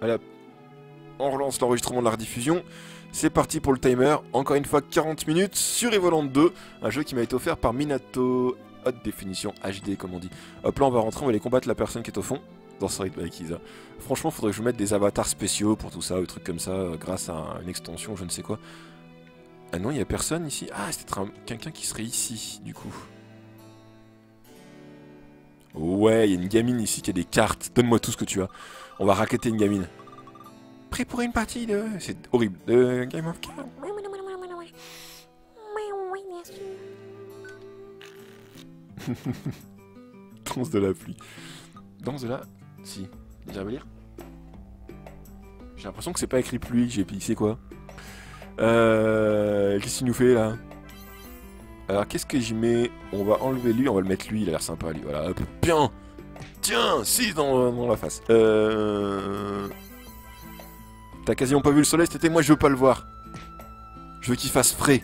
Allez. On relance l'enregistrement de la rediffusion. C'est parti pour le timer. Encore une fois, 40 minutes sur Evoland 2. Un jeu qui m'a été offert par Minato. Haute définition HD, comme on dit. Hop, là, on va rentrer. On va aller combattre la personne qui est au fond. Dans ce rythme avec Isa. Franchement, faudrait que je mette des avatars spéciaux pour tout ça, ou des trucs comme ça, euh, grâce à une extension, je ne sais quoi. Ah non, il n'y a personne ici? Ah, c'est peut-être quelqu'un qui serait ici, du coup. Ouais, il y a une gamine ici qui a des cartes. Donne-moi tout ce que tu as. On va raqueter une gamine. Prêt pour une partie de... C'est horrible. De Game of Cards. Danse de la pluie. Danse de la... Si. J'arrive à lire J'ai l'impression que c'est pas écrit pluie, j'ai c'est quoi Euh... Qu'est-ce qu'il nous fait là? Alors qu'est-ce que j'y mets? On va enlever lui, on va le mettre lui, il a l'air sympa lui. Voilà, hop, bien Tiens, si dans, la face. Euh... T'as quasiment pas vu le soleil cet été, moi je veux pas le voir. Je veux qu'il fasse frais.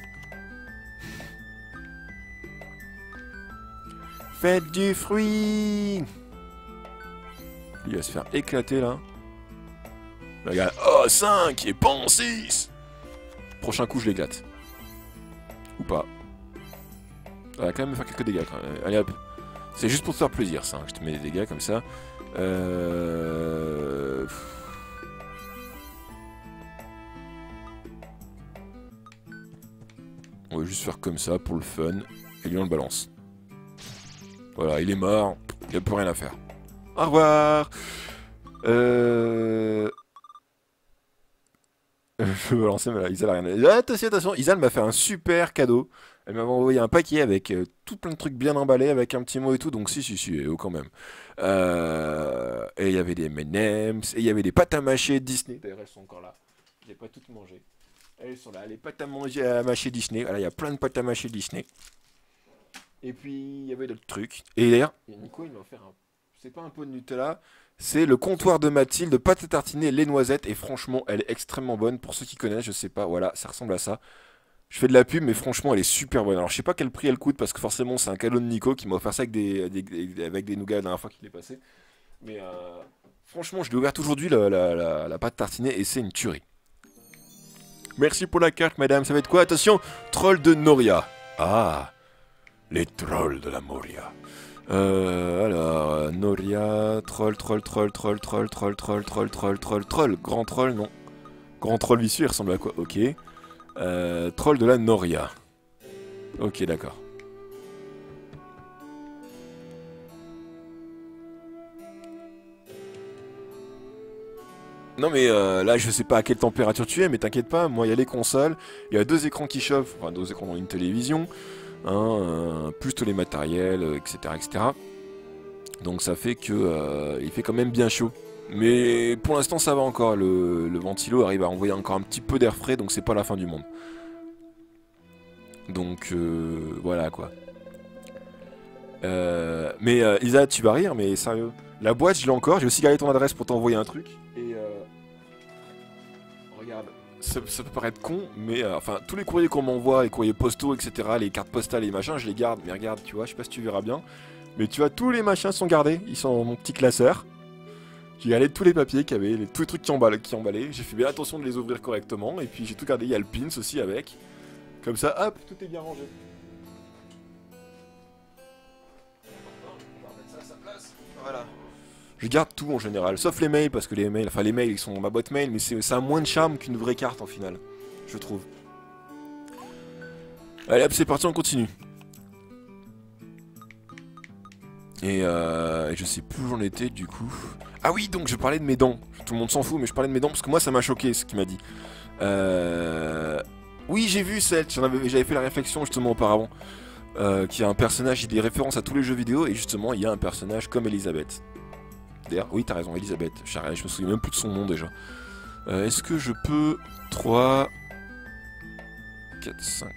Faites du fruit Il va se faire éclater là. Regarde, oh 5 et pas 6 Prochain coup je l'éclate. Ou pas. Ça va quand même me faire quelques dégâts quand même. Allez hop. C'est juste pour te faire plaisir ça, hein. je te mets des dégâts comme ça. Euh... On va juste faire comme ça pour le fun. Et lui on le balance. Voilà, il est mort. Il n'y a plus rien à faire. Au revoir Euh... Je vais lancer, mais là, Isal a rien à... Attention, attention, Isal m'a fait un super cadeau. Elle m'a envoyé un paquet avec euh, tout plein de trucs bien emballés, avec un petit mot et tout, donc si, si, si, oh, quand même. Euh, et il y avait des M&M's, et il y avait des pâtes à mâcher Disney, d'ailleurs elles sont encore là. J'ai pas toutes mangées. Elles sont là, les pâtes à, manger, mâcher Disney. Voilà, il y a plein de pâtes à mâcher Disney. Et puis, il y avait d'autres trucs. Et d'ailleurs, Nico, il m'a offert un... C'est pas un pot de Nutella, c'est le comptoir de Mathilde, pâte à tartiner, les noisettes. Et franchement, elle est extrêmement bonne. Pour ceux qui connaissent, je sais pas, voilà, ça ressemble à ça. Je fais de la pub, mais franchement, elle est super bonne. Alors, je sais pas quel prix elle coûte, parce que forcément, c'est un cadeau de Nico qui m'a offert ça avec des, avec des nougats la dernière fois qu'il est passé. Mais euh, franchement, je l'ai ouverte aujourd'hui, la, la, pâte tartinée, et c'est une tuerie. Merci pour la carte, madame. Ça va être quoi Attention, troll de Noria. Ah, les trolls de la Moria. Euh, alors, Noria, troll, troll, troll, troll, troll, troll, troll, troll, troll, troll, troll, grand troll, non. Grand troll vicieux, il ressemble à quoi Ok. Euh, troll de la Noria. Ok, d'accord. Non mais euh, là je sais pas à quelle température tu es mais t'inquiète pas, moi il y a les consoles, il y a deux écrans qui chauffent, enfin deux écrans dans une télévision, hein, euh, plus tous les matériels, etc., etc. Donc ça fait que euh, il fait quand même bien chaud. Mais pour l'instant ça va encore, le, ventilo arrive à envoyer encore un petit peu d'air frais donc c'est pas la fin du monde. Donc voilà quoi. mais Isa tu vas rire mais sérieux, la boîte je l'ai encore, j'ai aussi gardé ton adresse pour t'envoyer un truc. Et ça, peut paraître con, mais euh, enfin, tous les courriers qu'on m'envoie, les courriers postaux, etc., les cartes postales et machins, je les garde. Mais regarde, tu vois, je sais pas si tu verras bien. Mais tu vois, tous les machins sont gardés, ils sont dans mon petit classeur. J'ai gardé tous les papiers qu'il y avait, tous les trucs qui emballaient. Qui J'ai fait bien attention de les ouvrir correctement. Et puis j'ai tout gardé, il y a le pins aussi avec. Comme ça, hop, tout est bien rangé. Voilà. Je garde tout en général, sauf les mails, parce que les mails, enfin les mails ils sont dans ma boîte mail, mais ça a moins de charme qu'une vraie carte en finale, je trouve. Allez hop, c'est parti, on continue. Et euh, je sais plus où j'en étais du coup. Ah oui, donc je parlais de mes dents. Tout le monde s'en fout, mais je parlais de mes dents parce que moi ça m'a choqué ce qu'il m'a dit. Euh... Oui, j'ai vu cette, j'avais fait la réflexion justement auparavant. Euh, qui a un personnage, il des références à tous les jeux vidéo, et justement il y a un personnage comme Elisabeth oui, t'as raison, Elisabeth. Je me souviens même plus de son nom déjà. Euh, est-ce que je peux 3, 4, 5.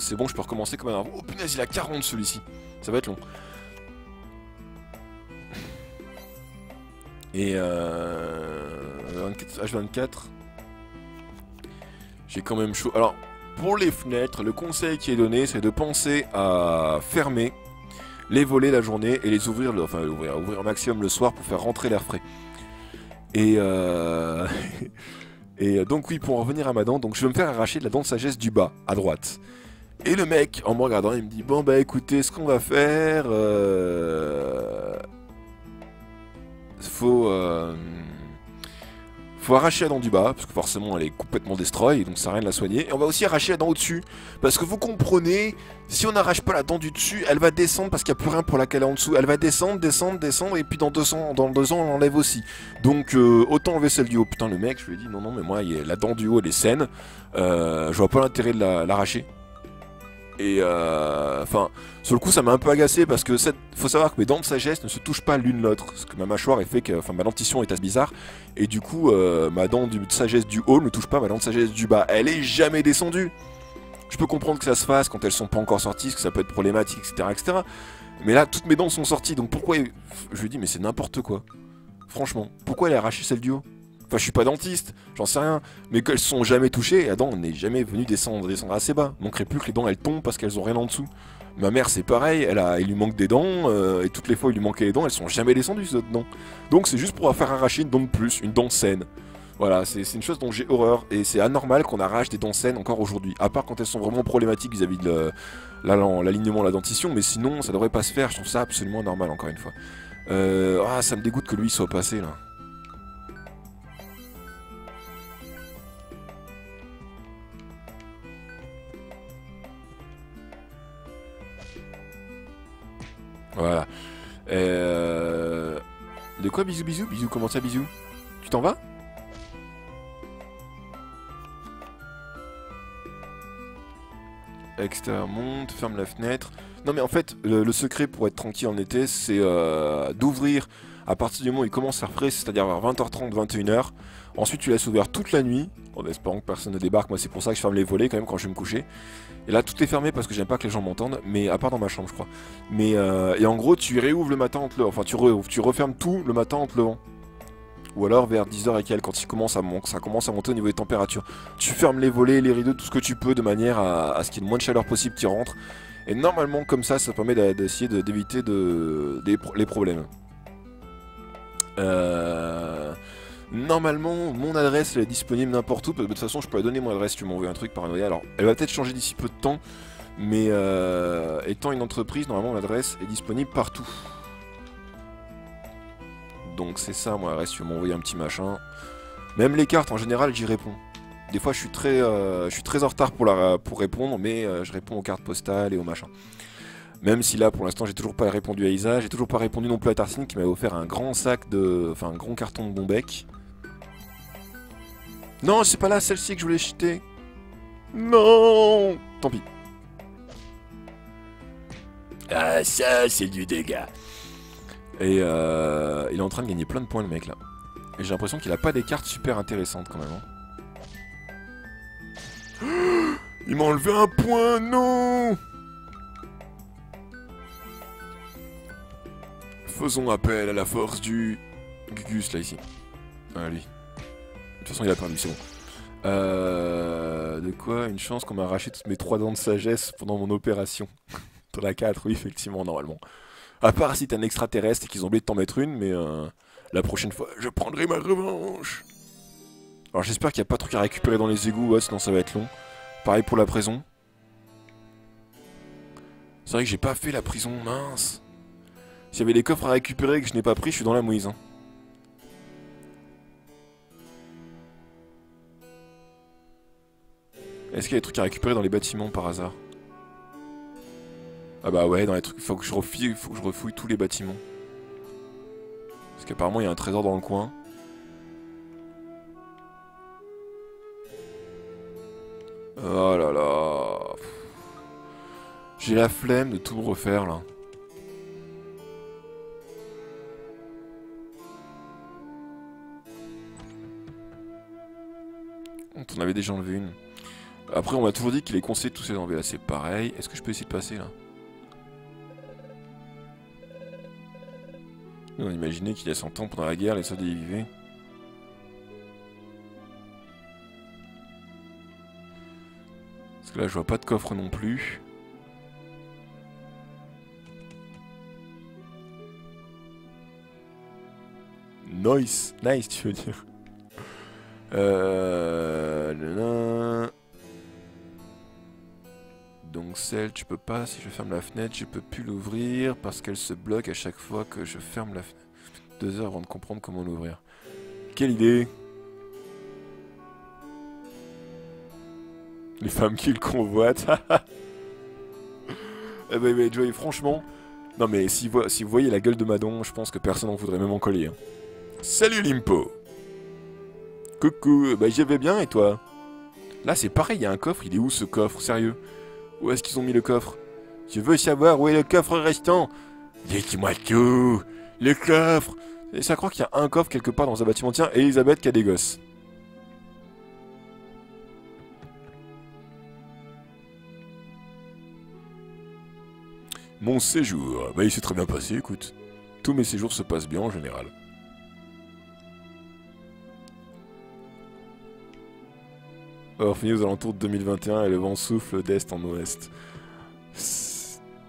C'est bon, je peux recommencer comme un. Oh punaise, il a 40 celui-ci. Ça va être long. Et euh, H24. J'ai quand même chaud. Alors, pour les fenêtres, le conseil qui est donné, c'est de penser à fermer les voler la journée et les ouvrir, enfin ouvrir, au maximum le soir pour faire rentrer l'air frais. Et, euh, et donc oui, pour en revenir à ma dent, donc je vais me faire arracher de la dent de sagesse du bas, à droite. Et le mec, en me regardant, il me dit, bon bah écoutez, ce qu'on va faire... Euh... Faut... Euh, faut arracher la dent du bas, parce que forcément elle est complètement destroy, donc ça sert à rien de la soigner. Et on va aussi arracher la dent au-dessus, parce que vous comprenez, si on n'arrache pas la dent du dessus, elle va descendre parce qu'il n'y a plus rien pour la caler en dessous. Elle va descendre, descendre, descendre, et puis dans deux ans, dans deux ans on l'enlève aussi. Donc euh, autant enlever celle du haut. Putain le mec, je lui ai dit non non mais moi la dent du haut elle est saine, euh, je vois pas l'intérêt de l'arracher. Et euh, enfin, sur le coup, ça m'a un peu agacé parce que faut savoir que mes dents de sagesse ne se touchent pas l'une l'autre. Parce que ma mâchoire est fait que, enfin, ma dentition est assez bizarre. Et du coup, euh, ma dent de sagesse du haut ne touche pas ma dent de sagesse du bas. Elle est jamais descendue. Je peux comprendre que ça se fasse quand elles sont pas encore sorties, que ça peut être problématique, etc., etc. Mais là, toutes mes dents sont sorties. Donc pourquoi Je lui dis, mais c'est n'importe quoi. Franchement, pourquoi elle a arraché celle du haut? Enfin, je suis pas dentiste, j'en sais rien. Mais qu'elles sont jamais touchées, la dent n'est jamais venue descendre, descendre assez bas. Manquerait plus que les dents elles tombent parce qu'elles ont rien en dessous. Ma mère c'est pareil, elle a, il lui manque des dents, euh, et toutes les fois où il lui manquait les dents, elles sont jamais descendues ces dents. Donc c'est juste pour faire arracher une dent de plus, une dent saine. Voilà, c'est une chose dont j'ai horreur, et c'est anormal qu'on arrache des dents saines encore aujourd'hui. À part quand elles sont vraiment problématiques vis-à-vis de l'alignement, la, la dentition, mais sinon ça devrait pas se faire, je trouve ça absolument normal encore une fois. Euh, ah, ça me dégoûte que lui soit passé là. Voilà. Euh... De quoi bisous bisous Bisous comment ça bisous? Tu t'en vas? Extérieur monte, ferme la fenêtre. Non mais en fait, le, secret pour être tranquille en été, c'est euh, d'ouvrir à partir du moment où il commence à frais, c'est-à-dire vers 20h30, 21h. Ensuite, tu laisses ouvert toute la nuit, en espérant que personne ne débarque. Moi, c'est pour ça que je ferme les volets quand même quand je vais me coucher. Et là, tout est fermé parce que j'aime pas que les gens m'entendent, mais à part dans ma chambre, je crois. Mais euh, et en gros, tu réouvres le matin en te levant. Enfin, tu réouvres, tu refermes tout le matin en te levant. Ou alors vers 10h et quelques, quand il commence à ça commence à monter au niveau des températures. Tu fermes les volets, les rideaux, tout ce que tu peux, de manière à, ce qu'il y ait le moins de chaleur possible qui rentre. Et normalement, comme ça, ça permet d'essayer d'éviter de, les problèmes. Euh... Normalement, mon adresse elle est disponible n'importe où. De toute façon, je peux donner mon adresse tu m'envoies un truc paranoïa. Alors, elle va peut-être changer d'ici peu de temps. Mais euh, étant une entreprise, normalement, l'adresse est disponible partout. Donc, c'est ça, mon adresse. Tu m'envoyer un petit machin. Même les cartes, en général, j'y réponds. Des fois, je suis très, euh, je suis très en retard pour, pour répondre, mais euh, je réponds aux cartes postales et aux machins. Même si là, pour l'instant, j'ai toujours pas répondu à Isa, j'ai toujours pas répondu non plus à Tarsine qui m'avait offert un grand sac de. Enfin, un grand carton de bon bec. Non, c'est pas là celle-ci que je voulais jeter. Non Tant pis. Ah, ça, c'est du dégât. Et euh, il est en train de gagner plein de points, le mec, là. Et j'ai l'impression qu'il a pas des cartes super intéressantes, quand même. Hein. il m'a enlevé un point, non Faisons appel à la force du... Gugus, là, ici. Ah, lui. De toute façon, il a perdu, c'est bon. Euh, de quoi Une chance qu'on m'a arraché toutes mes trois dents de sagesse pendant mon opération? Dans la 4, oui, effectivement, normalement. À part si t'es un extraterrestre et qu'ils ont oublié de t'en mettre une, mais euh, la prochaine fois, je prendrai ma revanche. Alors j'espère qu'il n'y a pas de truc à récupérer dans les égouts, sinon ça va être long. Pareil pour la prison. C'est vrai que j'ai pas fait la prison, mince. Avait des coffres à récupérer que je n'ai pas pris, je suis dans la mouise. Hein. Est-ce qu'il y a des trucs à récupérer dans les bâtiments par hasard? Ah bah ouais, dans les trucs, faut que je refouille, faut que je refouille tous les bâtiments. Parce qu'apparemment il y a un trésor dans le coin. Oh là là. J'ai la flemme de tout refaire là. On t'en avait déjà enlevé une. Après, on m'a toujours dit qu'il est conseillé de tous les enlever. Là, c'est pareil. Est-ce que je peux essayer de passer, là? On imaginait qu'il y a 100 ans, pendant la guerre, les soldats y vivaient. Parce que là, je vois pas de coffre non plus. Nice, nice, tu veux dire. Euh... Donc celle, tu peux pas, si je ferme la fenêtre, je peux plus l'ouvrir parce qu'elle se bloque à chaque fois que je ferme la fenêtre. Deux heures avant de comprendre comment l'ouvrir. Quelle idée Les femmes qui le convoitent. eh ben, ben, Joey, franchement... Non mais si, vo- si vous voyez la gueule de Madon, je pense que personne n'en voudrait même en coller. hein. Salut Limpo Coucou, bah j'y vais bien et toi? Là c'est pareil, il y a un coffre, il est où ce coffre, sérieux? Où est-ce qu'ils ont mis le coffre? Je veux savoir où est le coffre restant Dites-moi tout Le coffre Et ça croit qu'il y a un coffre quelque part dans un bâtiment. Tiens, Elisabeth qui a des gosses. Mon séjour, bah il s'est très bien passé, écoute. Tous mes séjours se passent bien en général. Or, fini aux alentours de 2021 et le vent souffle d'est en ouest.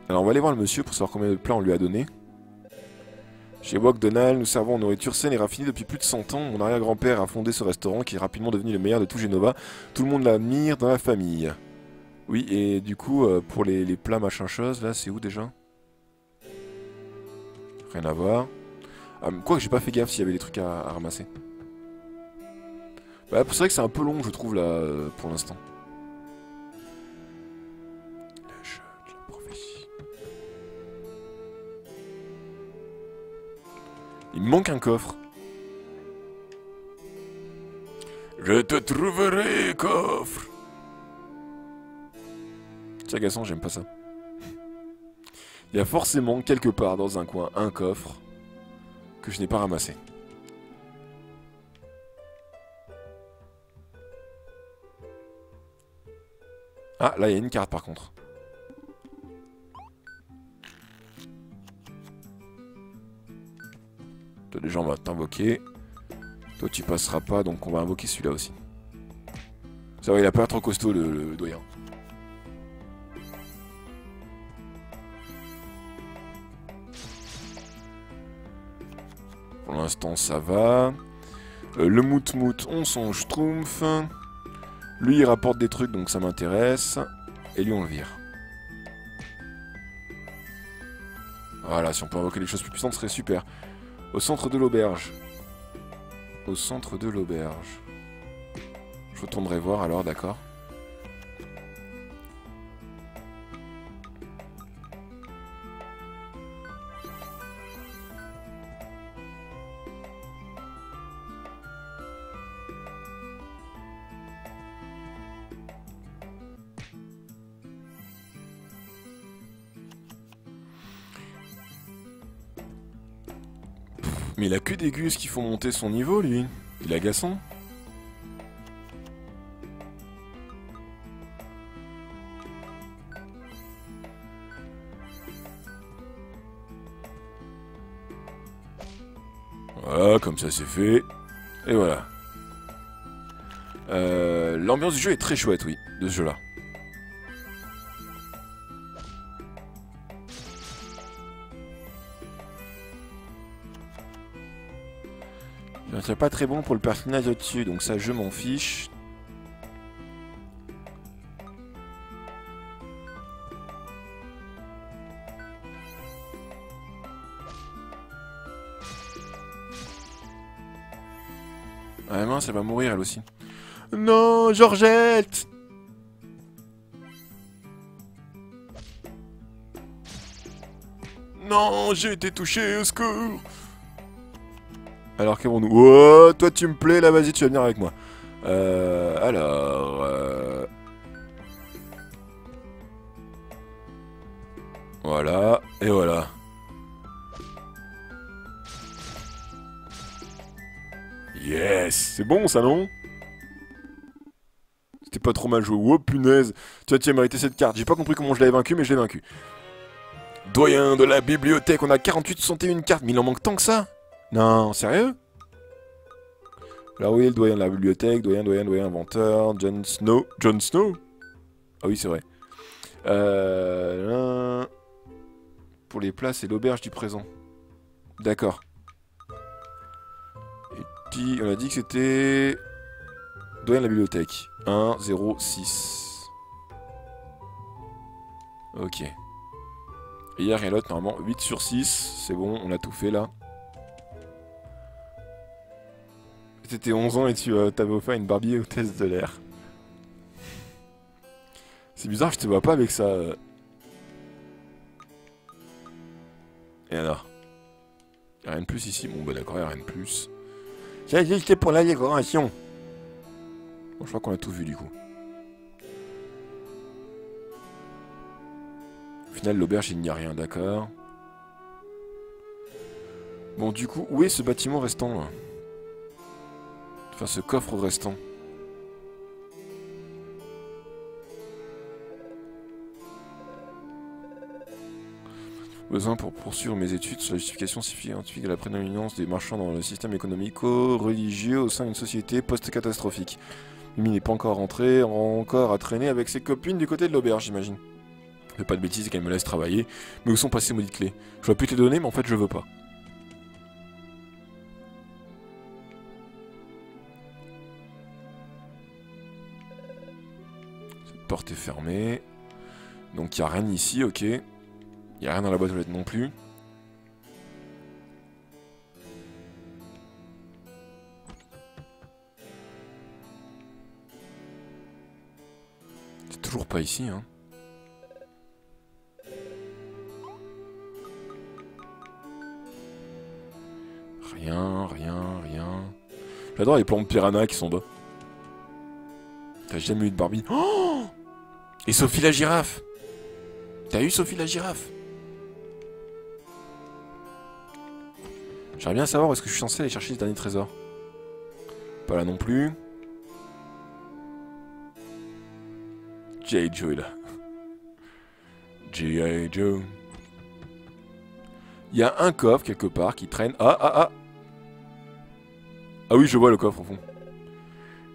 Alors, on va aller voir le monsieur pour savoir combien de plats on lui a donné. Chez Donald, nous servons en nourriture saine et raffinée depuis plus de 100 ans. Mon arrière-grand-père a fondé ce restaurant qui est rapidement devenu le meilleur de tout Genova. Tout le monde l'admire dans la famille. Oui, et du coup, euh, pour les, plats machin chose, là, c'est où déjà? Rien à voir. Ah, quoi que j'ai pas fait gaffe s'il y avait des trucs à ramasser. Bah, c'est vrai que c'est un peu long, je trouve, là, euh, pour l'instant. Le jeu de la prophétie. Il me manque un coffre. Je te trouverai, coffre C'est agaçant, j'aime pas ça. Il y a forcément quelque part dans un coin un coffre que je n'ai pas ramassé. Ah, là, il y a une carte par contre. Toi, déjà, on va t'invoquer. Toi, tu passeras pas, donc on va invoquer celui-là aussi. Ça va, il a pas trop costaud, le, doyen. Pour l'instant, ça va. Euh, le mout-mout, on s'en schtroumpf. Lui, il rapporte des trucs, donc ça m'intéresse. Et lui, on le vire. Voilà, si on peut invoquer des choses plus puissantes, ce serait super. Au centre de l'auberge. Au centre de l'auberge. Je retournerai voir alors, d'accord Mais il a que des gus qui font monter son niveau, lui. Il est agaçant. Voilà, comme ça c'est fait. Et voilà. Euh, L'ambiance du jeu est très chouette, oui, de ce jeu-là. Ne serais pas très bon pour le personnage au-dessus, donc ça je m'en fiche. Ah mince, elle va mourir elle aussi. Non, Georgette Non, j'ai été touché, au secours alors qu'avons-nous Oh, toi tu me plais, là vas-y tu vas venir avec moi. Euh, alors... euh, Voilà, et voilà. Yes C'est bon ça non? C'était pas trop mal joué. Oh punaise Tu as, tu as mérité cette carte. J'ai pas compris comment je l'avais vaincu, mais je l'ai vaincu. Doyen de la bibliothèque, on a 48, 61 cartes, mais il en manque tant que ça non, sérieux? Alors oui, le doyen de la bibliothèque, doyen, doyen, doyen, inventeur, Jon Snow. Jon Snow? Ah oui, c'est vrai. Euh... Pour les plats, c'est l'auberge du présent. D'accord. on a dit que c'était... Doyen de la bibliothèque. 1, 0, 6. Ok. Et il n'y a rien d'autre, normalement. 8 sur 6, c'est bon, on a tout fait là. T'étais 11 ans et tu euh, t'avais offert une Barbie hôtesse de l'air. C'est bizarre, je te vois pas avec ça. euh. Et alors? Rien de plus ici Bon bah d'accord, rien de plus. J'ai juste pour la décoration. Bon, je crois qu'on a tout vu du coup. Au final, l'auberge, il n'y a rien, d'accord? Bon, du coup, où est ce bâtiment restant là? Enfin, ce coffre restant. Besoin pour poursuivre mes études sur la justification scientifique de la prédominance des marchands dans le système économico-religieux au sein d'une société post-catastrophique. Mimi n'est pas encore rentré, encore à traîner avec ses copines du côté de l'auberge, j'imagine. Fais pas de bêtises qu'elle me laisse travailler. Mais où sont passées maudites clés? J'aurais pu te les donner, mais en fait, je veux pas. Porte est fermée. Donc, il a rien ici, ok. Il y a rien dans la boîte aux lettres non plus. C'est toujours pas ici, hein. Rien, rien, rien. J'adore les plantes piranha qui sont bas. T'as jamais eu de Barbie Oh Et Sophie la girafe T'as eu Sophie la girafe? J'aimerais bien savoir où est-ce que je suis censé aller chercher ce dernier trésor. Pas là non plus. J. Joe est là. G.I. Joe. Il y a un coffre quelque part qui traîne. Ah ah ah Ah oui, je vois le coffre au fond.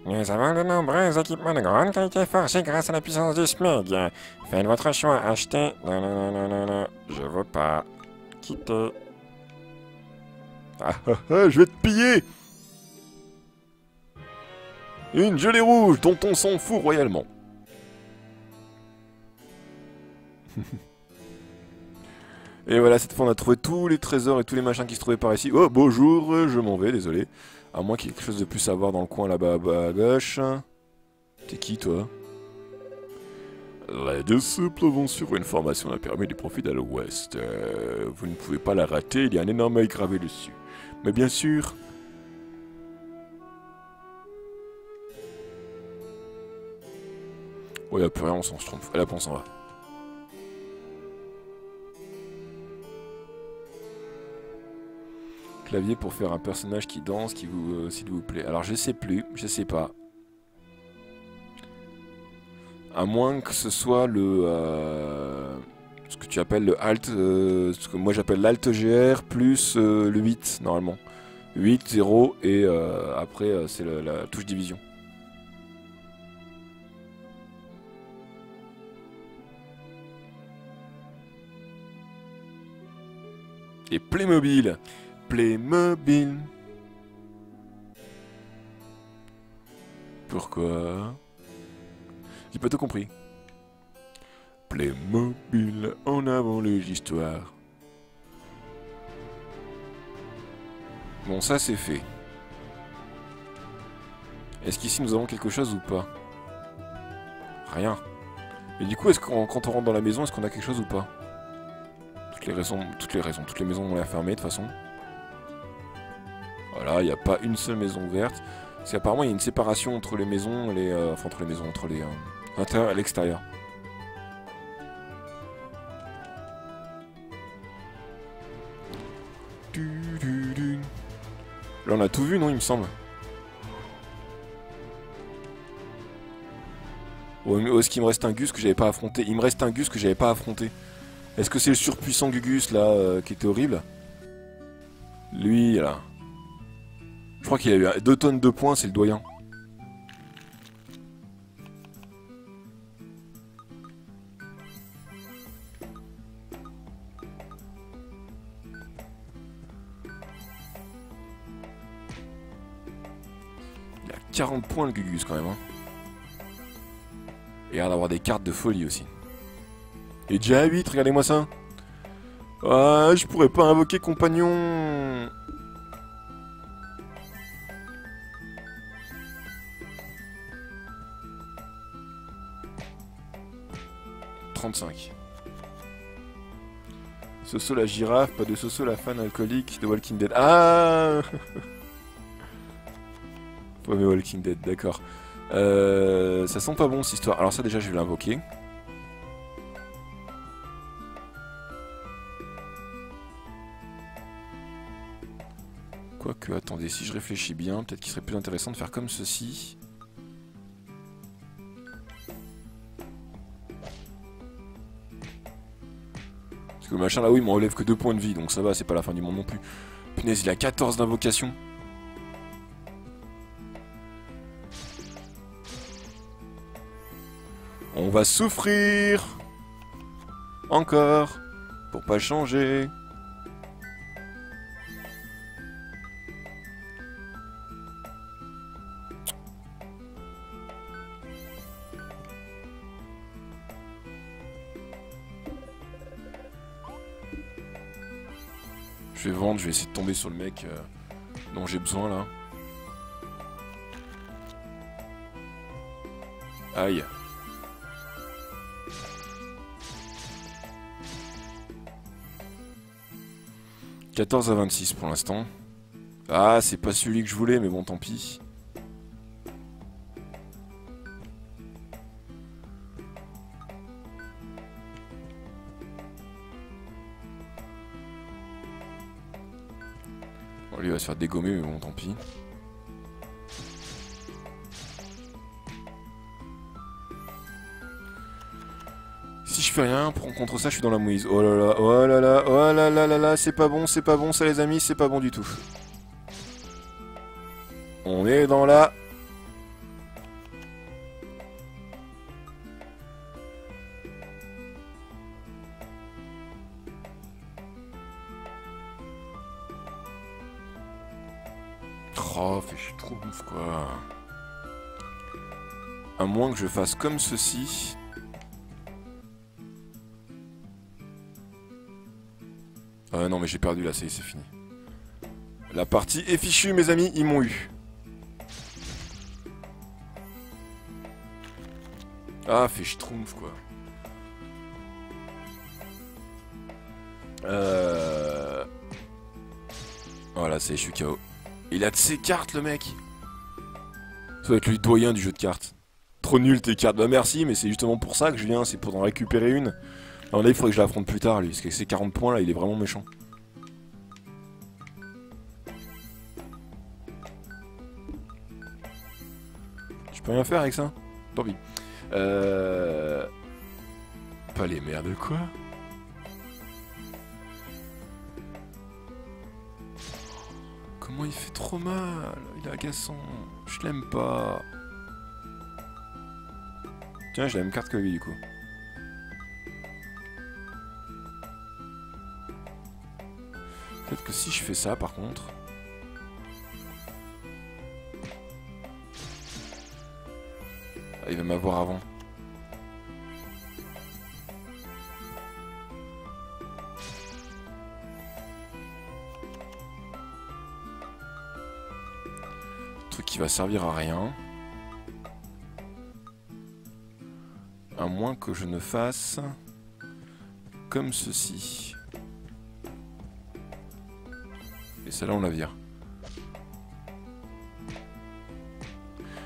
Nous avons de nombreux équipements de grande qualité forgés grâce à la puissance du SMIG. Faites votre choix, achetez. Non, non, non, non, non. Je veux pas. Quittez. Ah ah ah, je vais te piller Une gelée rouge dont on s'en fout royalement. Et voilà, cette fois on a trouvé tous les trésors et tous les machins qui se trouvaient par ici. Oh, bonjour, euh, je m'en vais, désolé. À moins qu'il y ait quelque chose de plus à voir dans le coin là-bas à gauche. T'es qui, toi? Les disciples vont sur une formation d'un permis du profit à l'ouest. Euh, vous ne pouvez pas la rater, il y a un énorme œil gravé dessus. Mais bien sûr... Oh, y'a plus rien, on s'en se trompe. Hop, on s'en va. Clavier pour faire un personnage qui danse, qui vous, euh, s'il vous plaît. Alors je sais plus, je sais pas. À moins que ce soit le, euh, ce que tu appelles le Alt, euh, ce que moi j'appelle l'Alt GR plus euh, le 8 normalement. 8, 0 et après c'est le- la touche division. Et Playmobil. Playmobil. Pourquoi? J'ai pas tout compris. Playmobil, en avant les histoires. Bon, ça c'est fait. Est-ce qu'ici nous avons quelque chose ou pas? Rien. Et du coup, est-ce qu'on quand on rentre dans la maison, est-ce qu'on a quelque chose ou pas? Toutes les raisons, toutes les raisons, toutes les maisons ont l'air fermées de toute façon. Il n'y a pas une seule maison ouverte. Parce qu'apparemment, il y a une séparation entre les maisons, les, euh, enfin entre les maisons, entre les euh, l'intérieur et l'extérieur. Là, on a tout vu, non, il me semble. Oh, mais est-ce qu'il me reste un Gus que j'avais pas affronté? Il me reste un Gus que j'avais pas affronté. Est-ce que c'est le surpuissant Gugus là euh, qui était horrible? Lui là. Je crois qu'il a eu 2 tonnes de points, c'est le doyen. 40 points le Gugus quand même. Hein. Et il a d'avoir des cartes de folie aussi. Et déjà à 8, regardez-moi ça. Ah, je pourrais pas invoquer compagnon. 35. Soso la girafe, pas de Soso la fan alcoolique de Walking Dead. Ah mais Walking Dead, d'accord. Euh, ça sent pas bon cette histoire. Alors ça déjà je vais l'invoquer. Quoique, attendez, si je réfléchis bien, peut-être qu'il serait plus intéressant de faire comme ceci. Le machin là, oui, il m'enlève que 2 points de vie, donc ça va, c'est pas la fin du monde non plus. Punaise, il a 14 d'invocation. On va souffrir Encore Pour pas changer sur le mec euh, dont j'ai besoin là. Aïe. 14 à 26 pour l'instant. Ah, c'est pas celui que je voulais, mais bon, tant pis. Lui va se faire dégommer, mais bon, tant pis. rien. Contre ça, je suis dans la mouise. Oh là là, oh là là, oh là là là là, c'est pas bon, c'est pas bon ça les amis, c'est pas bon du tout. On est dans la... quoi. À moins que je fasse comme ceci. Ah non mais j'ai perdu là, c'est fini. La partie est fichue mes amis, ils m'ont eu. Ah, fait schtroumpf quoi. Euh... Voilà, c'est je suis KO. Il a de ses cartes le mec Ça va être lui doyen du jeu de cartes. Trop nul tes cartes. Bah merci, mais c'est justement pour ça que je viens, c'est pour en récupérer une. Alors là, il faudrait que je l'affronte plus tard, lui, parce que ces 40 points là, il est vraiment méchant. Je peux rien faire avec ça? Tant pis. Euh... Pas les merdes, quoi il fait trop mal Il est agaçant. Je l'aime pas. Tiens, j'ai la même carte que lui, du coup. Peut-être que si je fais ça par contre... Ah, il va m'avoir avant. Qui va servir à rien. À moins que je ne fasse comme ceci. Et celle-là, on la vire.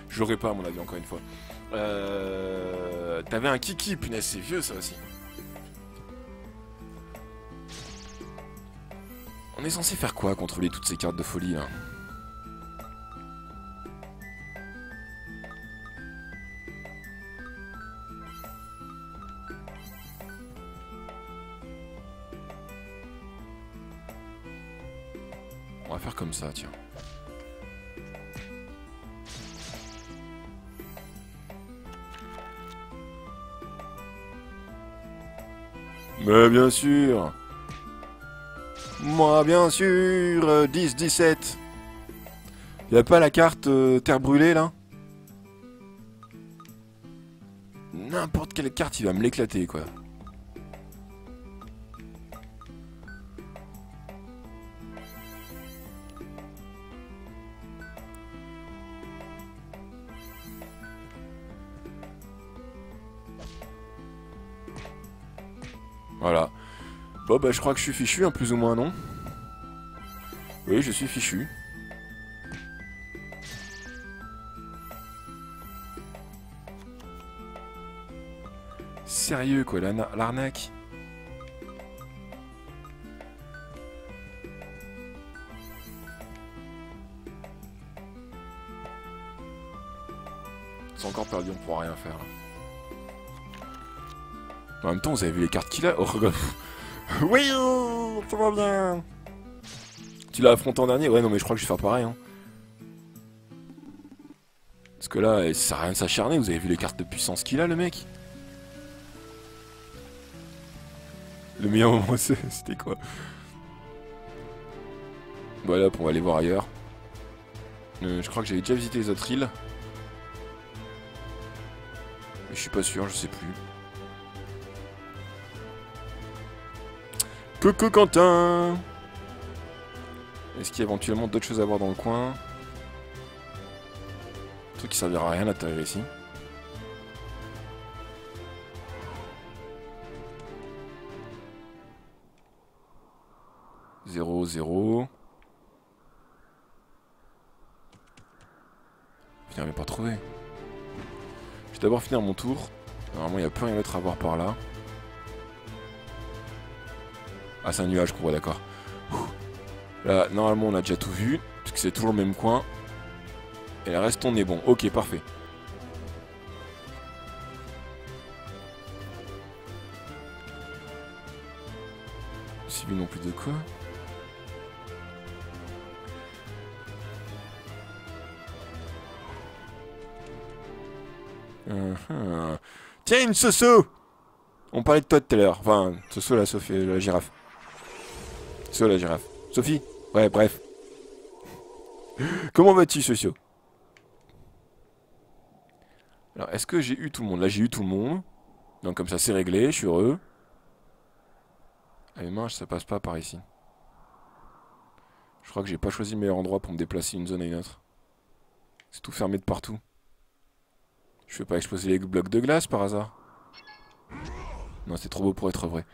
Je pas, à mon avis, encore une fois. Euh... T'avais un kiki, punaise, c'est vieux, ça aussi. On est censé faire quoi, contrôler toutes ces cartes de folie, là? On va faire comme ça, tiens. Mais bien sûr Moi, bien sûr euh, 10-17 Y'a pas la carte euh, terre brûlée, là? N'importe quelle carte, il va me l'éclater, quoi. Bon bah je crois que je suis fichu, hein, plus ou moins non? Oui, je suis fichu. Sérieux quoi, l'arnaque? C'est encore perdu, on pourra rien faire. En même temps, vous avez vu les cartes qu'il a? Oh, Oui Ça va bien Tu l'as affronté en dernier? Ouais, non, mais je crois que je vais faire pareil. Hein. Parce que là, ça sert à rien de s'acharner. Vous avez vu les cartes de puissance qu'il a, le mec? Le meilleur moment, c'était quoi? Voilà, on va aller voir ailleurs. Euh, je crois que j'avais déjà visité les autres îles. Mais je suis pas sûr, je sais plus. Coucou Quentin Est-ce qu'il y a éventuellement d'autres choses à voir dans le coin Un truc qui servira à rien d'atterrir ici. Zéro, zéro. Je n'arrive pas trouvé. Je vais d'abord finir mon tour. Normalement, il n'y a plus rien d'autre à voir par là. Ah, c'est un nuage qu'on voit, d'accord. Là, normalement, on a déjà tout vu, puisque c'est toujours le même coin. Et le reste, on est bon. Ok, parfait. Civil non plus de quoi? Uh-huh. Tiens, une Soso On parlait de toi tout à l'heure. Enfin, Soso, la, la girafe. C'est la girafe. Sophie Ouais, bref. Comment vas-tu, Socio Alors, est-ce que j'ai eu tout le monde? Là, j'ai eu tout le monde. Donc, comme ça, c'est réglé, je suis heureux. Allez, mince, ça passe pas par ici. Je crois que j'ai pas choisi le meilleur endroit pour me déplacer d'une zone à une autre. C'est tout fermé de partout. Je vais pas exploser les blocs de glace par hasard? Non, c'est trop beau pour être vrai.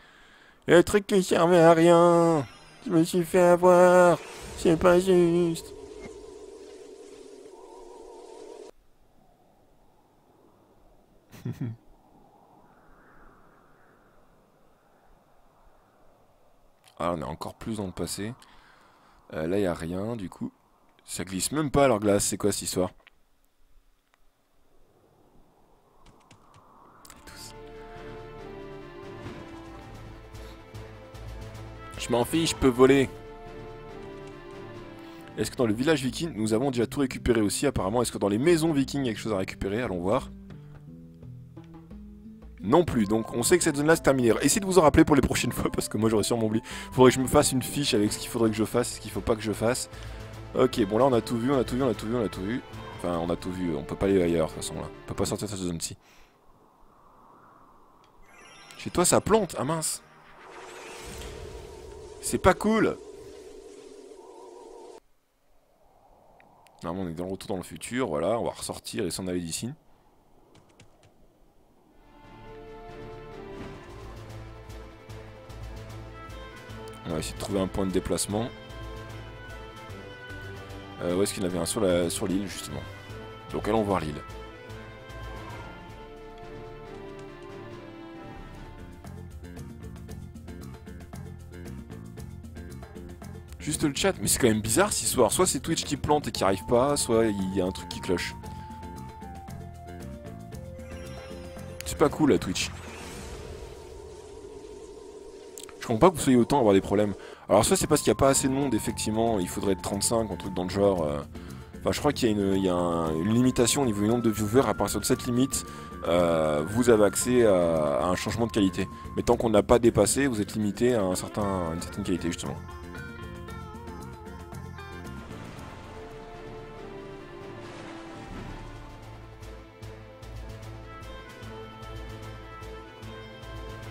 Le truc qui servait à rien je me suis fait avoir. C'est pas juste. ah, on est encore plus dans le passé. Euh, là, il a rien, du coup. Ça glisse même pas leur glace. C'est quoi cette histoire? Je m'en fiche, je peux voler. Est-ce que dans le village viking, nous avons déjà tout récupéré aussi apparemment? Est-ce que dans les maisons vikings, il y a quelque chose à récupérer? Allons voir. Non plus, donc on sait que cette zone-là c'est terminée. Essayez de vous en rappeler pour les prochaines fois, parce que moi j'aurais sûrement oublié. Faudrait que je me fasse une fiche avec ce qu'il faudrait que je fasse, ce qu'il faut pas que je fasse. Ok, bon là on a tout vu, on a tout vu, on a tout vu, on a tout vu. Enfin, on a tout vu, on peut pas aller ailleurs de toute façon là. On peut pas sortir de cette zone-ci. Chez toi ça plante, ah mince c'est pas cool Normalement on est dans le retour dans le futur, voilà, on va ressortir et s'en aller d'ici. On va essayer de trouver un point de déplacement. Euh, où est-ce qu'il y en avait un sur l'île justement? Donc allons voir l'île. Le chat, mais c'est quand même bizarre ce soir. Soit c'est Twitch qui plante et qui arrive pas, soit il y a un truc qui cloche. C'est pas cool la Twitch. Je comprends pas que vous soyez autant à avoir des problèmes. Alors soit c'est parce qu'il n'y a pas assez de monde, effectivement, il faudrait être 35, un truc dans le genre. Euh. Enfin, je crois qu'il y a, une, limitation au niveau du nombre de viewers. À partir de cette limite, euh, vous avez accès à, un changement de qualité. Mais tant qu'on n'a pas dépassé, vous êtes limité à, un certain, à une certaine qualité, justement.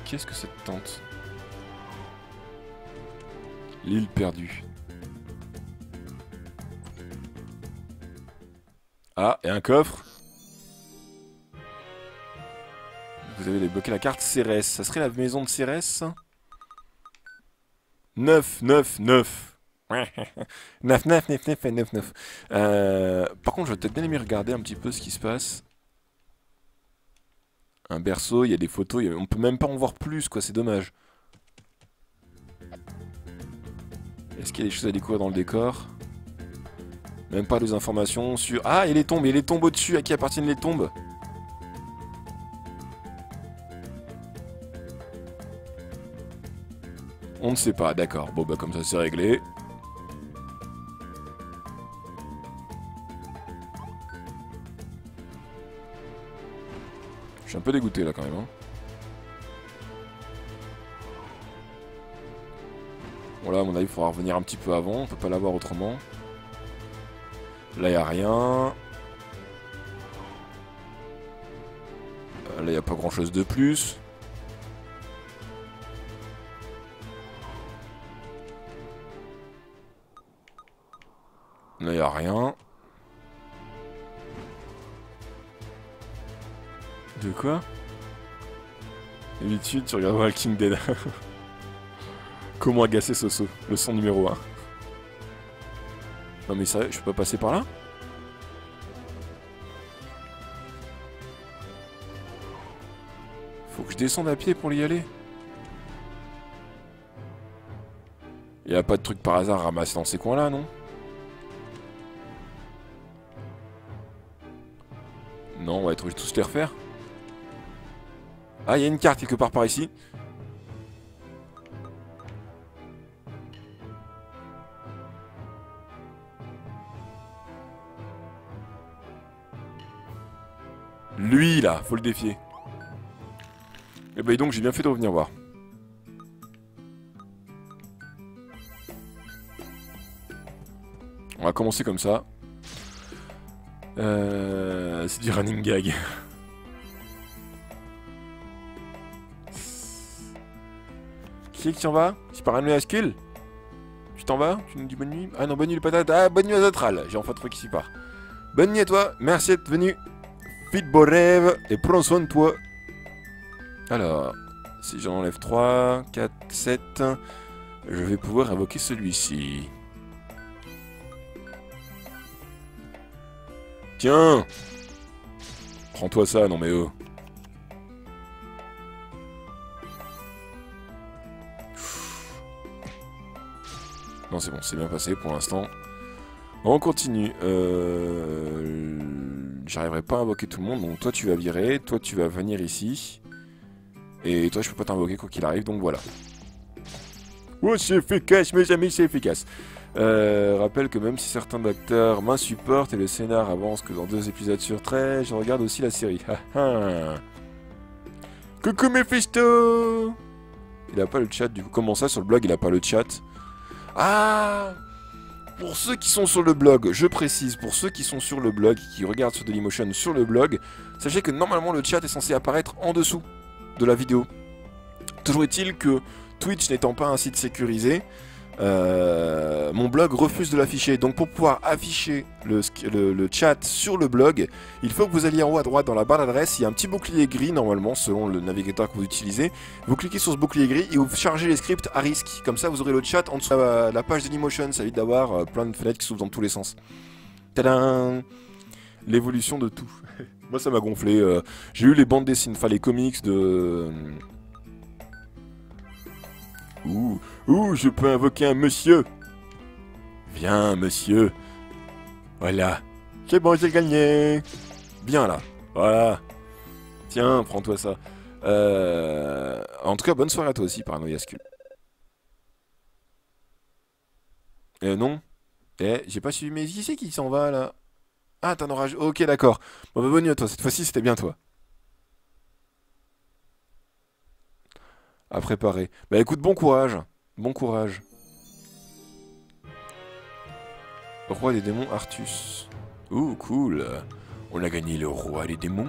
Qu'est-ce que cette tente? L'île perdue. Ah, et un coffre? Vous avez débloqué la carte Cérès. Ça serait la maison de Cérès 9, 9, 9. 9, 9, 9, 9, 9, 9. Euh, par contre, je vais peut-être bien aimer regarder un petit peu ce qui se passe. Un berceau, il y a des photos, on peut même pas en voir plus, quoi, c'est dommage. Est-ce qu'il y a des choses à découvrir dans le décor? Même pas des informations sur... Ah, il y a les tombes, il y a les tombes au-dessus, à qui appartiennent les tombes? On ne sait pas, d'accord. Bon, bah comme ça c'est réglé. Peu dégoûté là quand même. Hein. Bon là à mon avis il faudra revenir un petit peu avant, on peut pas l'avoir autrement. Là il a rien. Euh, là il a pas grand chose de plus. Là il a rien. De quoi D'habitude, tu regardes Walking Dead. Comment agacer Soso Le son numéro 1. Non mais ça, je peux pas passer par là Faut que je descende à pied pour y aller Il a pas de truc par hasard ramassé dans ces coins là, non Non, on va être obligé de tous les refaire. Ah, il y a une carte quelque part par ici. Lui, là, faut le défier. Et eh bah ben, donc, j'ai bien fait de revenir voir. On va commencer comme ça. Euh, c'est du running gag. Qui qui s'en va C'est par un skill Tu t'en vas Tu nous dis bonne nuit Ah non, bonne nuit le patate. Ah, bonne nuit à Zotral. J'ai enfin trouvé qui s'y part. Bonne nuit à toi. Merci d'être venu. Fit beau rêve et prends soin de toi. Alors, si j'en enlève 3, 4, 7, je vais pouvoir invoquer celui-ci. Tiens Prends-toi ça, non mais oh. C'est bon, c'est bien passé pour l'instant. On continue. Euh... J'arriverai pas à invoquer tout le monde, donc toi tu vas virer, toi tu vas venir ici. Et toi je peux pas t'invoquer quoi qu'il arrive, donc voilà. Oh, c'est efficace, mes amis, c'est efficace. Euh, rappelle que même si certains acteurs m'insupportent et le scénar avance que dans deux épisodes sur 13, je regarde aussi la série. Coucou Mephisto Il a pas le chat du coup. Comment ça sur le blog il a pas le chat? Ah Pour ceux qui sont sur le blog, je précise, pour ceux qui sont sur le blog, qui regardent sur Dailymotion sur le blog, sachez que normalement le chat est censé apparaître en dessous de la vidéo. Toujours est-il que Twitch n'étant pas un site sécurisé, euh, mon blog refuse de l'afficher. Donc pour pouvoir afficher le, chat sur le blog, il faut que vous alliez en haut à droite dans la barre d'adresse, il y a un petit bouclier gris normalement selon le navigateur que vous utilisez. Vous cliquez sur ce bouclier gris et vous chargez les scripts à risque. Comme ça vous aurez le chat en dessous de la page Dailymotion, ça évite d'avoir euh, plein de fenêtres qui s'ouvrent dans tous les sens. Tadam L'évolution de tout. Moi ça m'a gonflé. Euh, j'ai eu les bandes dessinées, enfin les comics de... Ouh Ouh, je peux invoquer un monsieur? Viens, monsieur. Voilà. C'est bon, j'ai gagné. Bien là. Voilà. Tiens, prends-toi ça. Euh... En tout cas, bonne soirée à toi aussi, Paranoïascule. Euh, non. Eh, j'ai pas suivi mes... Qui c'est qui s'en va, là? Ah, t'en auras... Ok, d'accord. Bon, bah, bonne nuit à toi. Cette fois-ci, c'était bien toi. À préparer. Bah, écoute, bon courage. Bon courage. Roi des démons Artus. Ouh, cool. On a gagné le roi des démons.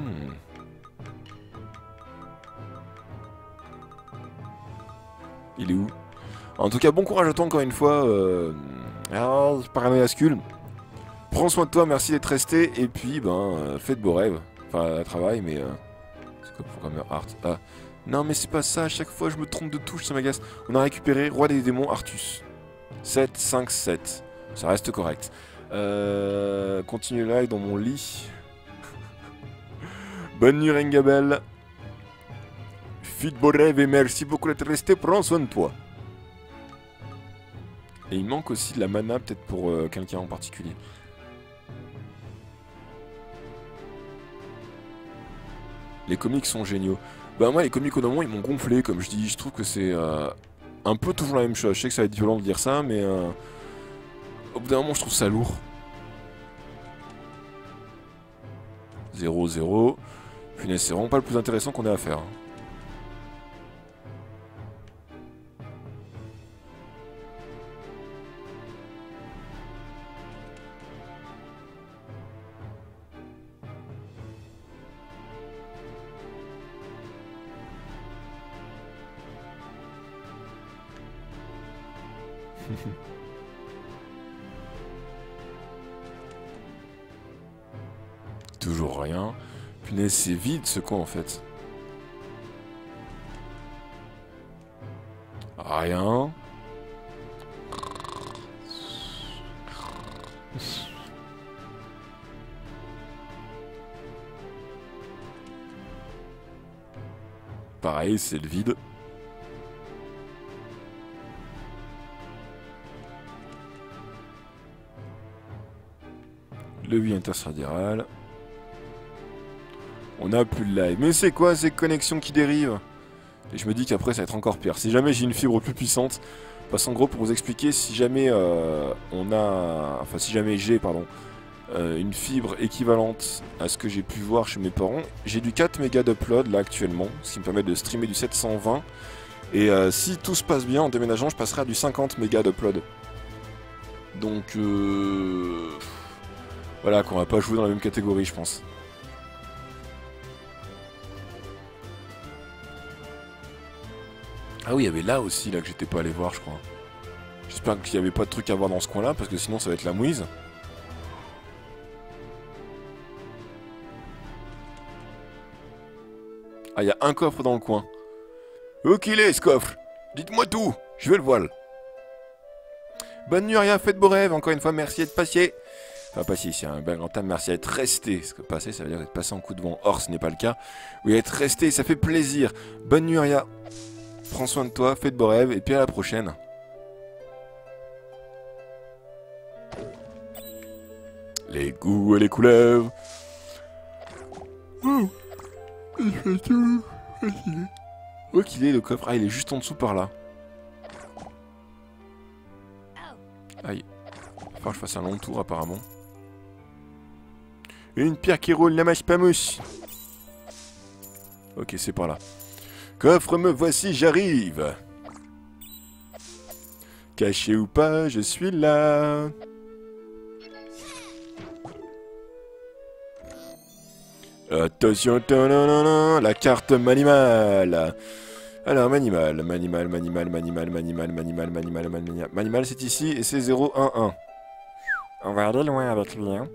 Il est où? En tout cas, bon courage à toi encore une fois. Euh... Ah, Paramayascule. Prends soin de toi, merci d'être resté. Et puis, ben, fais de beaux rêves. Enfin, à travail, mais... Euh... C'est quoi programmeur Art Ah. Non, mais c'est pas ça. À chaque fois, je me trompe de touche, ça m'agace. On a récupéré Roi des démons Artus. 7, 5, 7. Ça reste correct. Euh... Continue live dans mon lit. Bonne nuit, Rengabel. Fit beau rêve et merci beaucoup d'être resté. Prends soin de toi. Et il manque aussi de la mana, peut-être pour euh, quelqu'un en particulier. Les comics sont géniaux. Bah moi les comics au ils m'ont gonflé comme je dis, je trouve que c'est euh, un peu toujours la même chose. Je sais que ça va être violent de dire ça mais euh, au bout d'un moment je trouve ça lourd. 0-0. Punaise c'est vraiment pas le plus intéressant qu'on ait à faire. Hein. Toujours rien. Punaise, c'est vide ce coin en fait. Rien. Pareil, c'est le vide. Le 8 intersidéral. On a plus de live. Mais c'est quoi ces connexions qui dérivent? Et je me dis qu'après ça va être encore pire. Si jamais j'ai une fibre plus puissante, parce en gros pour vous expliquer, si jamais euh, on a... Enfin si jamais j'ai, pardon, euh, une fibre équivalente à ce que j'ai pu voir chez mes parents, j'ai du 4 mégas d'upload là actuellement, ce qui me permet de streamer du 720. Et euh, si tout se passe bien en déménageant, je passerai à du 50 mégas d'upload. Donc... Euh... Voilà, qu'on va pas jouer dans la même catégorie, je pense. Ah oui, il y avait là aussi, là, que j'étais pas allé voir, je crois. J'espère qu'il n'y avait pas de truc à voir dans ce coin-là, parce que sinon ça va être la mouise. Ah, il y a un coffre dans le coin. Où qu'il est, ce coffre? Dites-moi tout, je veux le voile. Bonne nuit, rien, faites beaux rêves. Encore une fois, merci d'être passé. Enfin, passé ici, un bel grand merci d'être resté. Ce que passer, ça veut dire être passé en coup de vent. Or, ce n'est pas le cas. Oui, être resté, ça fait plaisir. Bonne nuit, Ria. Prends soin de toi, fais de beaux rêves, et puis à la prochaine. Les goûts et les couleurs. Oh, il fait tout. Où qu'il est le coffre Ah, il est juste en dessous par là. Aïe. Il va falloir que je fasse un long tour apparemment. Une pierre qui roule, la mâche pas mouche. Ok, c'est par là. Coffre, me voici, j'arrive. Caché ou pas, je suis là. Attention, la carte manimal. Alors, manimal, manimal, manimal, manimal, manimal, manimal, manimal, manimal, manimal, c'est ici et c'est 0, 1, 1. On va aller loin avec lui, hein.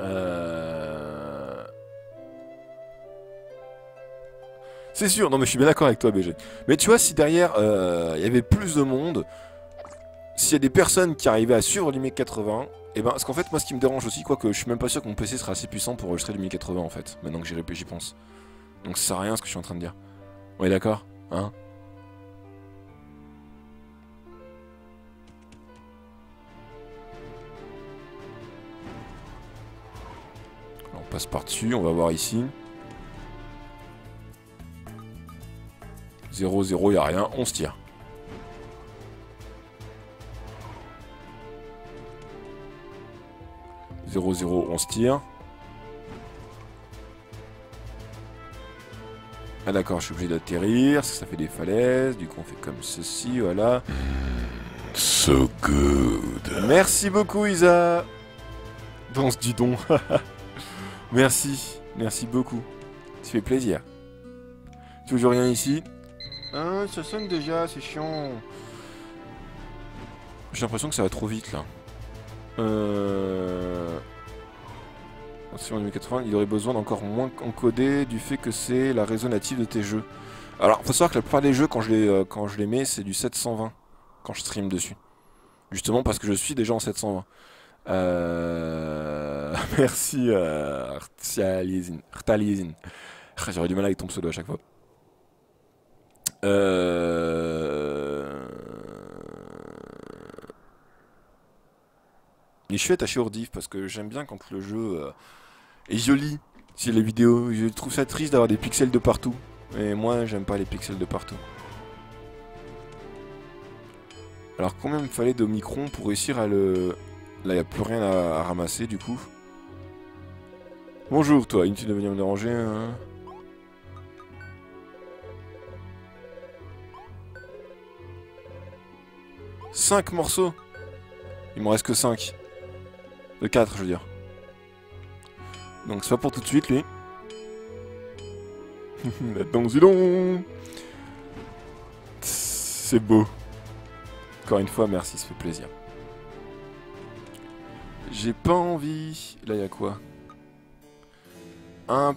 Euh... C'est sûr, non mais je suis bien d'accord avec toi BG. Mais tu vois, si derrière euh, il y avait plus de monde, s'il y a des personnes qui arrivaient à suivre du 1080, et ben parce qu'en fait moi ce qui me dérange aussi, quoi que je suis même pas sûr que mon PC sera assez puissant pour enregistrer du 1080 en fait, maintenant que j'y pense. Donc ça sert à rien ce que je suis en train de dire. On est d'accord Hein? Passe par-dessus, on va voir ici. 0, 0, il a rien, on se tire. « 0, 0, on se tire. Ah d'accord, je suis obligé d'atterrir, ça fait des falaises, du coup on fait comme ceci, voilà. So good. Merci beaucoup Isa. Danse du don. Merci, merci beaucoup. Ça fait plaisir. Toujours rien ici? Ah, ça sonne déjà, c'est chiant. J'ai l'impression que ça va trop vite là. Euh... En 2080, il aurait besoin d'encore moins encoder du fait que c'est la raison native de tes jeux. Alors, faut savoir que la plupart des jeux, quand je les, euh, quand je les mets, c'est du 720 quand je stream dessus. Justement parce que je suis déjà en 720. Euh... Merci, euh... J'aurais du mal avec ton pseudo à chaque fois. Euh... Et je suis attaché au div parce que j'aime bien quand le jeu euh, est joli. Si les vidéos, je trouve ça triste d'avoir des pixels de partout. Et moi, j'aime pas les pixels de partout. Alors combien me fallait de microns pour réussir à le... Là, il a plus rien à, ramasser du coup. Bonjour toi, inutile de venir me déranger. Hein 5 morceaux Il m'en reste que 5. De 4, je veux dire. Donc c'est pas pour tout de suite, lui. Dans C'est beau. Encore une fois, merci, ça fait plaisir. J'ai pas envie... Là, il y a quoi? Un,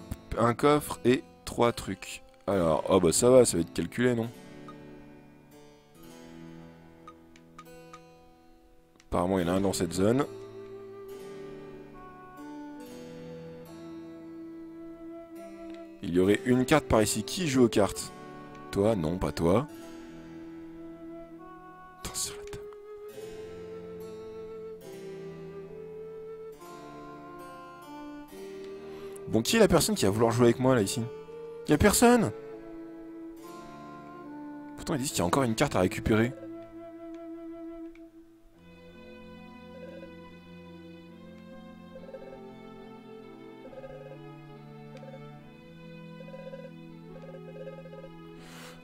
coffre et trois trucs. Alors, oh bah ça va, ça va être calculé, non? Apparemment, il y en a un dans cette zone. Il y aurait une carte par ici. Qui joue aux cartes? Toi? Non, pas toi. Bon, qui est la personne qui va vouloir jouer avec moi, là, ici? Il y a personne Pourtant, ils disent qu'il y a encore une carte à récupérer.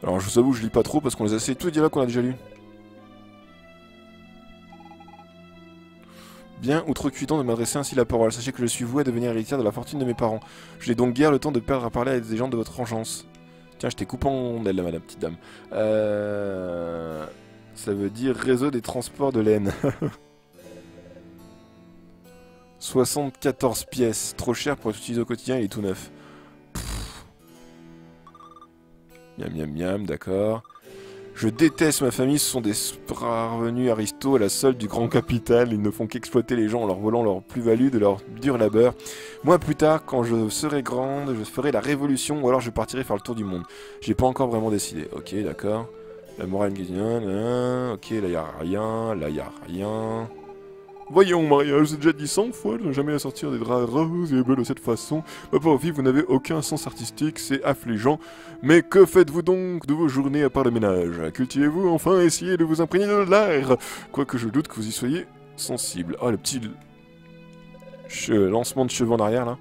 Alors je vous avoue, je lis pas trop parce qu'on les a essayé tous les dialogues qu'on a déjà lus. Bien outrecuitant de m'adresser ainsi la parole. Sachez que je suis voué à devenir héritière de la fortune de mes parents. Je n'ai donc guère le temps de perdre à parler avec des gens de votre engeance. Tiens, je t'ai coupé en là, madame, petite dame. Euh... Ça veut dire réseau des transports de laine. 74 pièces. Trop cher pour être utilisé au quotidien, il est tout neuf. Miam miam miam, d'accord. Je déteste ma famille, ce sont des revenus aristos à la solde du grand capital. Ils ne font qu'exploiter les gens en leur volant leur plus-value de leur dur labeur. Moi, plus tard, quand je serai grande, je ferai la révolution ou alors je partirai faire le tour du monde. J'ai pas encore vraiment décidé. Ok, d'accord. La morale Ok, là y a rien, là y a rien. Voyons, mariage, j'ai déjà dit 100 fois de jamais à sortir des draps roses et bleus de cette façon. Ma pauvre fille, vous n'avez aucun sens artistique, c'est affligeant. Mais que faites-vous donc de vos journées à part le ménage? Cultivez-vous enfin, essayez de vous imprégner de l'air? Quoique je doute que vous y soyez sensible. Ah, le petit... lancement de cheveux en arrière, là.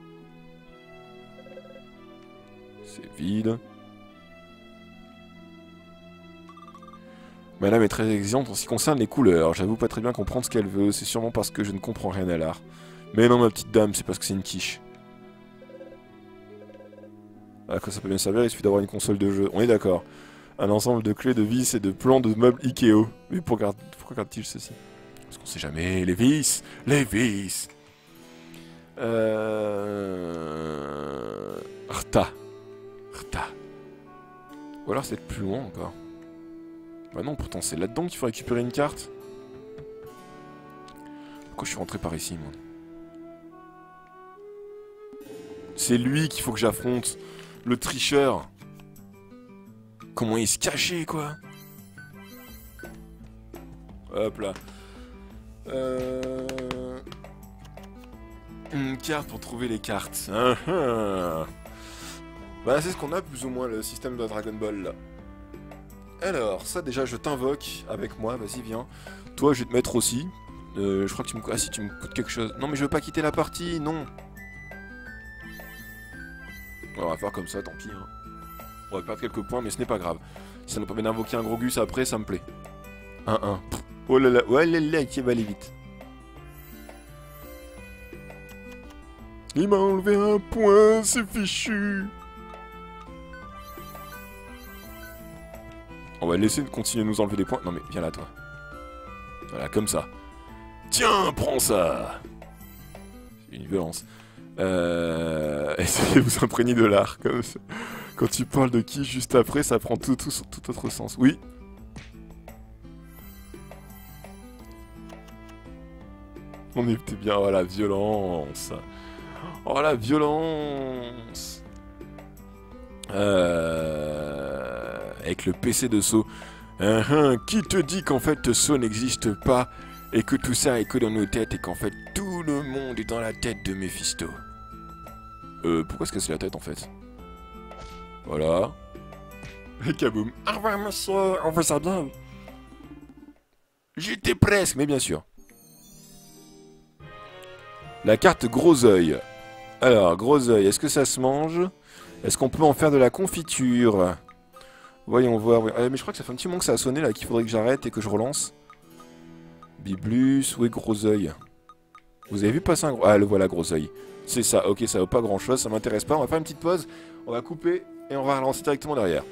C'est vide. Madame est très exigeante en ce qui concerne les couleurs. J'avoue pas très bien comprendre ce qu'elle veut. C'est sûrement parce que je ne comprends rien à l'art. Mais non, ma petite dame, c'est parce que c'est une quiche. Ah, quand ça peut bien servir, il suffit d'avoir une console de jeu. On est d'accord. Un ensemble de clés, de vis et de plans de meubles Ikeo. Mais pourquoi regarde-t-il ceci? Parce qu'on sait jamais. Les vis Les vis Euh... Rta. Rta. Ou alors c'est plus loin encore. Bah non, pourtant c'est là-dedans qu'il faut récupérer une carte. Pourquoi je suis rentré par ici, moi? C'est lui qu'il faut que j'affronte. Le tricheur. Comment il se cachait, quoi? Hop là. Euh... Une carte pour trouver les cartes. Bah c'est ce qu'on a plus ou moins le système de Dragon Ball là. Alors, ça déjà, je t'invoque avec moi, vas-y, viens. Toi, je vais te mettre aussi. Euh, je crois que tu me... Ah si, tu me coûtes quelque chose. Non, mais je veux pas quitter la partie, non. On va faire comme ça, tant pis. Hein. On va perdre quelques points, mais ce n'est pas grave. Si ça nous permet d'invoquer un gros gus après, ça me plaît. 1-1. Oh là là, ouais là là, qui va aller vite. Il m'a enlevé un point, c'est fichu. On va laisser continuer de nous enlever des points. Non mais viens là toi. Voilà, comme ça. Tiens, prends ça C'est une violence. Euh... Essayez de vous imprégner de l'art, comme ça. Quand tu parles de qui juste après, ça prend tout, tout, tout autre sens. Oui On était bien, oh la violence Oh la violence euh... Avec le PC de saut. Uh -huh. Qui te dit qu'en fait saut n'existe pas et que tout ça est que dans nos têtes et qu'en fait tout le monde est dans la tête de Mephisto Euh, pourquoi est-ce que c'est la tête en fait? Voilà. Et kaboum. Au revoir monsieur, on fait ça bien. J'étais presque, mais bien sûr. La carte gros œil. Alors, gros œil, est-ce que ça se mange? Est-ce qu'on peut en faire de la confiture? Voyons voir. Ah, mais je crois que ça fait un petit moment que ça a sonné là, qu'il faudrait que j'arrête et que je relance. Biblus, oui, gros œil. Vous avez vu passer un gros... Ah, le voilà, gros œil. C'est ça, ok, ça vaut pas grand chose, ça m'intéresse pas. On va faire une petite pause, on va couper et on va relancer directement derrière.